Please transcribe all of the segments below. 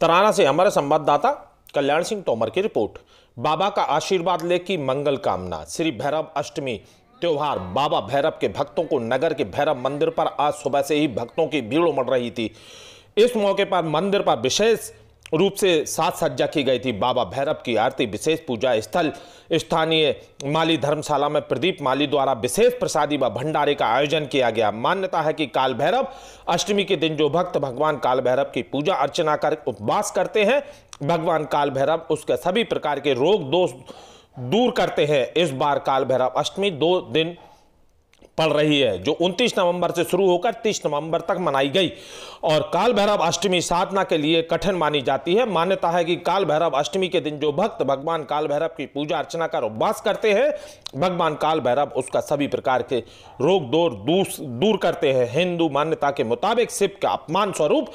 तराना से हमारे संवाददाता कल्याण सिंह तोमर की रिपोर्ट। बाबा का आशीर्वाद ले की मंगल कामना। श्री भैरव अष्टमी त्योहार। बाबा भैरव के भक्तों को नगर के भैरव मंदिर पर आज सुबह से ही भक्तों की भीड़ उमड़ रही थी। इस मौके पर मंदिर पर विशेष रूप से साज सज्जा की गई थी। बाबा भैरव की आरती विशेष पूजा स्थल, स्थानीय माली धर्मशाला में प्रदीप माली द्वारा विशेष प्रसादी व भंडारे का आयोजन किया गया। मान्यता है कि काल भैरव अष्टमी के दिन जो भक्त भगवान काल भैरव की पूजा अर्चना कर उपवास करते हैं, भगवान काल भैरव उसके सभी प्रकार के रोग दोष दूर करते हैं। इस बार काल भैरव अष्टमी दो दिन पड़ रही है, जो 29 नवंबर से शुरू होकर 30 नवंबर तक मनाई गई। और काल भैरव अष्टमी साधना के लिए कठिन मानी जाती है। मान्यता है कि काल भैरव अष्टमी के दिन जो भक्त भगवान काल भैरव की पूजा अर्चना कर उपवास करते हैं, भगवान काल भैरव उसका सभी प्रकार के रोग दूर दूर करते हैं। हिंदू मान्यता के मुताबिक शिव का अपमान स्वरूप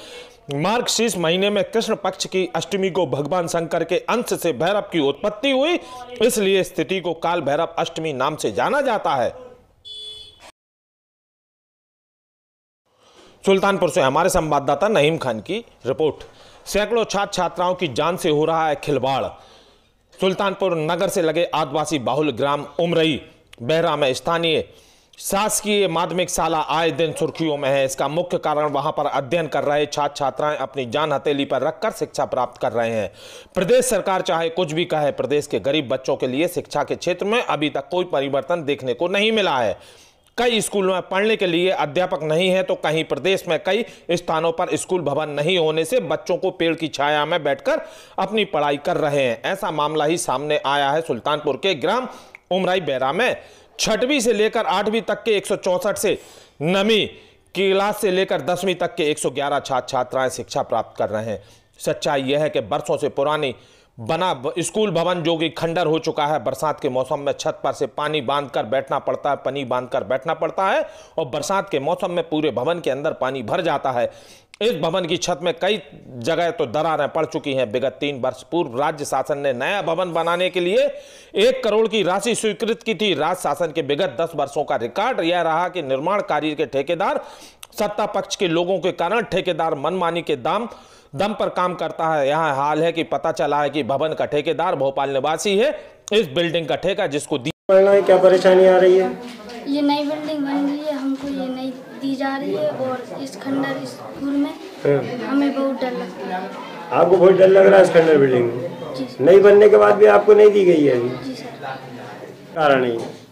मार्ग शीर्ष महीने में कृष्ण पक्ष की अष्टमी को भगवान शंकर के अंश से भैरव की उत्पत्ति हुई। इसलिए स्थिति को काल भैरव अष्टमी नाम से जाना जाता है। सुल्तानपुर से हमारे संवाददाता नईम खान की रिपोर्ट। सैकड़ों छात्र छात्राओं की जान से हो रहा है खिलवाड़। सुल्तानपुर नगर से लगे आदिवासी बाहुल ग्राम उमरई, बहरा में स्थानीय शासकीय माध्यमिक शाला आए दिन सुर्खियों में है। इसका मुख्य कारण वहाँ पर अध्ययन कर रहे छात्र छात्राएँ अपनी जान हथेली पर रखकर शिक्षा प्राप्त कर रहे हैं। प्रदेश सरकार चाहे कुछ भी कहे, प्रदेश के गरीब बच्चों के लिए शिक्षा के क्षेत्र में अभी तक कोई परिवर्तन देखने को नहीं मिला है। कई स्कूलों में पढ़ने के लिए अध्यापक नहीं है तो कहीं प्रदेश में कई स्थानों पर स्कूल भवन नहीं होने से बच्चों को पेड़ की छाया में बैठकर अपनी पढ़ाई कर रहे हैं। ऐसा मामला ही सामने आया है सुल्तानपुर के ग्राम उमराई बैरा में। छठवीं से लेकर आठवीं तक के एक से नवी क्लास से लेकर दसवीं तक के 111 छात्र छात्राएँ शिक्षा प्राप्त कर रहे हैं। सच्चाई यह है कि बरसों से पुरानी बना स्कूल भवन जो कि खंडर हो चुका है। बरसात के मौसम में छत पर से पानी बांधकर बैठना पड़ता है, पनी बांधकर बैठना पड़ता है और बरसात के मौसम में पूरे भवन के अंदर पानी भर जाता है। इस भवन की छत में कई जगह तो दरारें पड़ चुकी हैं। विगत तीन वर्ष पूर्व राज्य शासन ने नया भवन बनाने के लिए एक करोड़ की राशि स्वीकृत की थी। राज्य शासन के विगत दस वर्षों का रिकॉर्ड। यह रहा कि निर्माण कार्य के ठेकेदार सत्ता पक्ष के लोगों के कारण ठेकेदार मनमानी के दाम दम पर काम करता है। यहाँ हाल है कि पता चला है कि भवन का ठेकेदार भोपाल निवासी है। इस बिल्डिंग का ठेका जिसको पढ़ना है क्या परेशानी आ रही है? ये नई बिल्डिंग बन रही है हमको ये नई दी जा रही है और इस खंडर स्कूल में। हमें बहुत डर लगता है। आपको बहुत डर लग रहा है इस खंडर बिल्डिंग में? नई बनने के बाद भी आपको नहीं दी गई है अभी? जी सर। कारण नहीं है।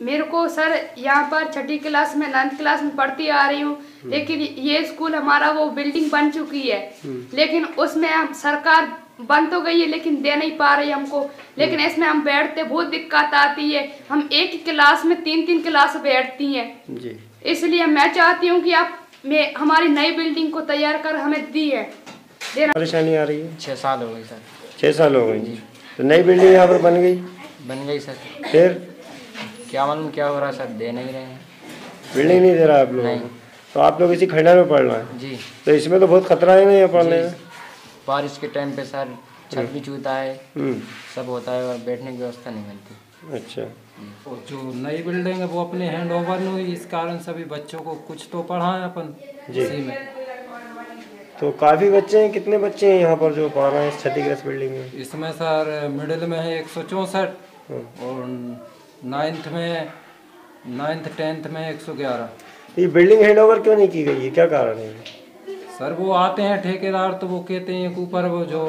मेरे को सर यहाँ पर छठी क्लास में नाइन्थ क्लास में पढ़ती आ रही हूँ लेकिन ये स्कूल हमारा वो बिल्डिंग बन चुकी है। लेकिन उसमें हम सरकार बन तो गई है लेकिन दे नहीं पा रही हमको। लेकिन इसमें हम बैठते बहुत दिक्कत आती है। हम एक ही क्लास में तीन तीन क्लास बैठती हैं। इसलिए मैं चाहती हूँ कि आप मैं हमारी नई बिल्डिंग को तैयार कर हमें दी है। परेशानी आ रही है? छः साल हो गए सर। छः साल हो गई तो नई बिल्डिंग यहाँ पर बन गई? बन गई सर। फिर? क्या मालूम क्या हो रहा है सर दे नहीं रहे हैं। बिल्डिंग नहीं दे रहा आप लोगों को। तो आप लोग इसी खंडर में पढ़ना है। जी। तो इसमें तो बहुत खतरा है ना यहाँ पढ़ने में। बारिश के टाइम पे सर छत भी चूता है। हम्म, सब होता है और बैठने की व्यवस्था नहीं मिलती। अच्छा। और जो नई बिल्डिंग है वो अपने हैंड ओवर में हुई इस कारण सभी बच्चों को कुछ तो पढ़ाएँ अपन जी। में। तो काफ़ी बच्चे हैं कितने बच्चे हैं यहाँ पर जो पढ़ रहे हैं क्षतिग्रस्त बिल्डिंग में? इसमें सर मिडिल में है एक सौ चौंसठ और नाइन्थ में नाइन्थ टेंथ में एक सौ ग्यारह। ये बिल्डिंग हैंड ओवर क्यों नहीं की गई? है क्या कारण है? सर वो आते हैं ठेकेदार तो वो कहते हैं कि ऊपर वो जो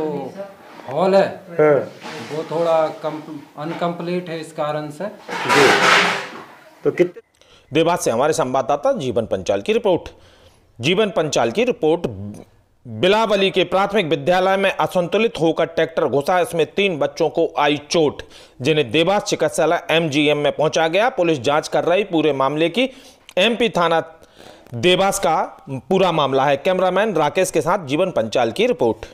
हॉल है हाँ। वो थोड़ा कम अनकम्प्लीट है इस कारण से। जी। तो कितने देवास से हमारे संवाददाता जीवन पंचाल की रिपोर्ट। जीवन पंचाल की रिपोर्ट बिलावली के प्राथमिक विद्यालय में असंतुलित होकर ट्रैक्टर घुसा, इसमें तीन बच्चों को आई चोट, जिन्हें देवास चिकित्सालय एमजीएम में पहुँचा गया। पुलिस जाँच कर रही पूरे मामले की। एमपी थाना देवास का पूरा मामला है। कैमरामैन राकेश के साथ जीवन पंचाल की रिपोर्ट।